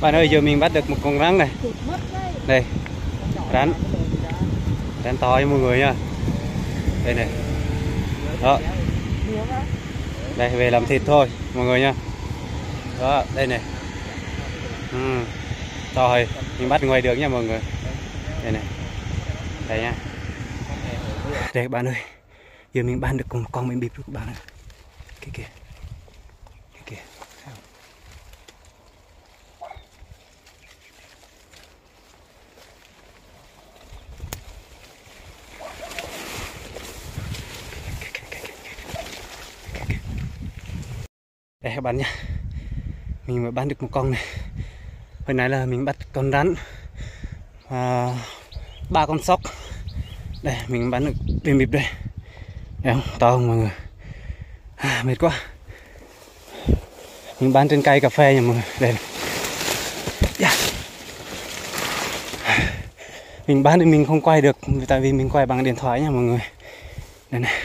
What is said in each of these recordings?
bạn ơi giờ mình bắt được một con rắn này. Đây. Rắn. Rắn to nha mọi người nha. Đây này. Đó. Đây về làm thịt thôi mọi người nha. Đó đây này. Ừ, to rồi mình bắt ngoài đường nha mọi người. Đây này. Đây nha. Đây các bạn ơi. Giờ mình bán được con con mình bịp các bạn ơi kìa kìa đây các bạn nhá. Mình mới bán được một con này. Hồi nãy là mình bắt con rắn và ba con sóc. Đây mình bán được bìm bịp đây. Đấy không? To không mọi người? À, mệt quá. Mình bán trên cây cà phê nha mọi người. Đây này. Yeah. mình bán thì mình không quay được tại vì mình quay bằng điện thoại nha mọi người. Đây này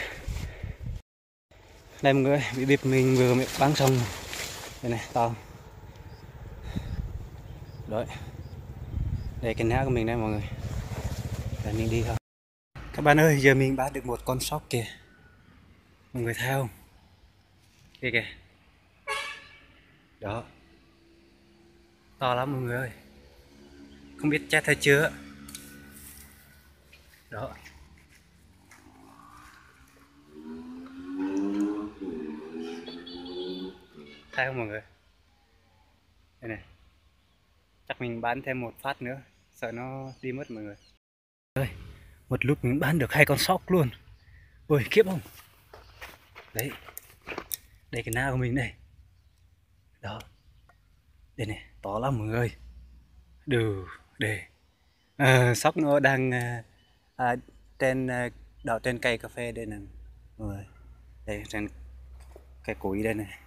đây mọi người bị bịp mình vừa mới bán xong đây này, to. Đấy. Đây, cái ná của mình đây mọi người. Để mình đi thôi. Các bạn ơi, giờ mình bắt được một con sóc kìa. Mọi người thấy không? Kìa kìa. Đó. To lắm, mọi người ơi. Không biết chết hay chưa. Đó. Thấy không mọi người? Đây này. Chắc mình bán thêm một phát nữa. Sợ nó đi mất mọi người. Ơi một lúc mình bán được hai con sóc luôn. Ôi kiếp không đấy. Đây cái na của mình đây đó. Đây này to lắm mọi người. Đều để ờ, à, sóc nó đang à, à, trên ờ, à, đậu trên cây cà phê đây nè mọi người. Đây trên cái củi đây này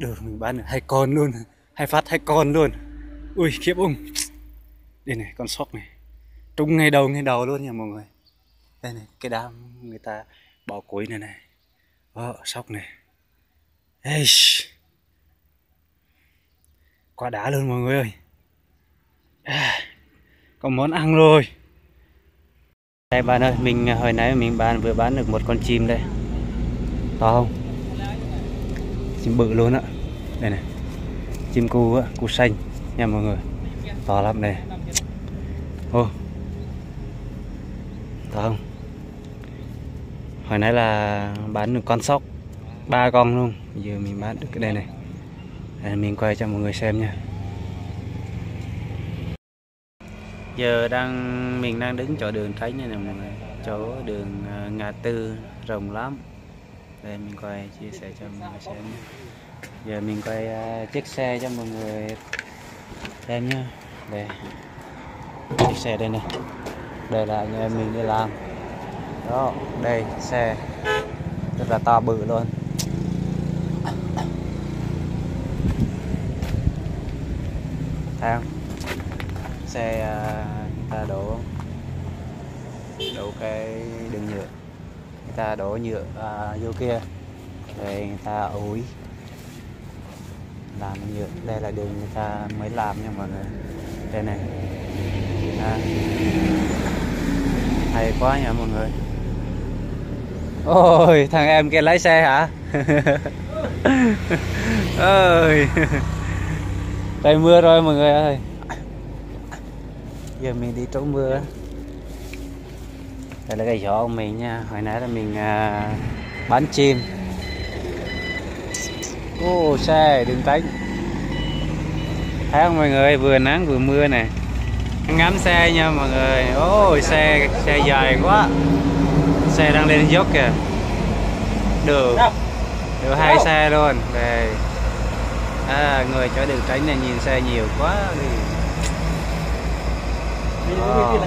được mình bán được hai con luôn. Hai phát hai con luôn. Ui khiếp ung đây này con sóc này. Trúng ngay đầu ngay đầu luôn nha mọi người. Đây này cái đám người ta bỏ cuối này này. Đó sóc này. Ê, quá đá luôn mọi người ơi. À, có món ăn rồi. Đây bạn ơi mình hồi nãy mình bán vừa bán được một con chim đây. To không? Chim bự luôn á. Đây này. Chim cu á cu xanh nha mọi người. To lắm này ô. To không? Hồi nãy là bán được con sóc ba con luôn. Giờ mình bán được cái đây này. Đây, mình quay cho mọi người xem nha. Giờ đang mình đang đứng chỗ đường tránh nha nè mọi người. Chỗ đường à, ngã tư rộng lắm đây mình quay chia sẻ cho mọi người xem giờ mình quay uh, chiếc xe cho mọi người xem nhá đây chiếc xe đây này. Đây là anh em mình đi làm. Đó đây xe rất là to bự luôn. Thấy không? Xe à, uh, người ta đổ đổ cái đường nhựa người ta đổ nhựa à, vô kia rồi người ta ủi. Làm nhựa đây là đường người ta mới làm nha mọi người. Đây này. À. hay quá nha mọi người. Ôi thằng em kia lái xe hả? Ơi trời mưa rồi mọi người ơi. Giờ mình đi trốn mưa đây là cái giỏ của mình nha. Hồi nãy là mình à, bán chim. Ô xe đừng tránh thấy không mọi người? Vừa nắng vừa mưa nè. Ngắm xe nha mọi người. Ô xe xe dài quá. Xe đang lên dốc kìa. Được. Được hai xe luôn. Đây. À, người chỗ đường tránh này nhìn xe nhiều quá đi. Wow.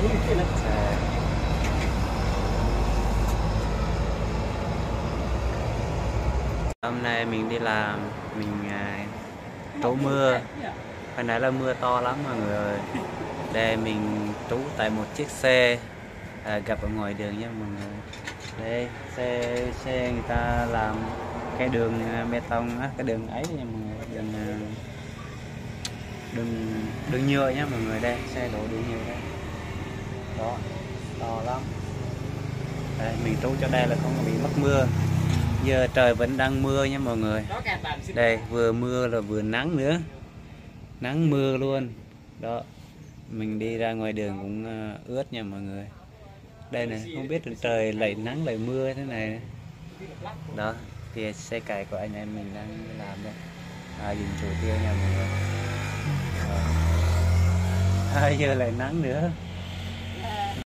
Hôm nay mình đi làm mình à, trú mưa. hồi nãy là mưa to lắm mọi người. Ơi đây mình trú tại một chiếc xe à, gặp ở ngoài đường nha mọi người. Đây xe xe người ta làm cái đường à, bê tông á cái đường ấy nha mọi người. Đường à, đường đường nhựa nhá mọi người. Đây xe đổ đường nhựa đây. Đó to lắm. Đây mình trú cho đây là không bị mất mưa giờ trời vẫn đang mưa nha mọi người. Đây vừa mưa là vừa nắng nữa. Nắng mưa luôn. Đó mình đi ra ngoài đường cũng ờ, ướt nha mọi người. Đây này không biết là trời lại nắng lại mưa thế này. Đó thì xe cày của anh em mình đang làm đây. À, dùng chủ tiêu nha mọi người. Đó. à, giờ lại nắng nữa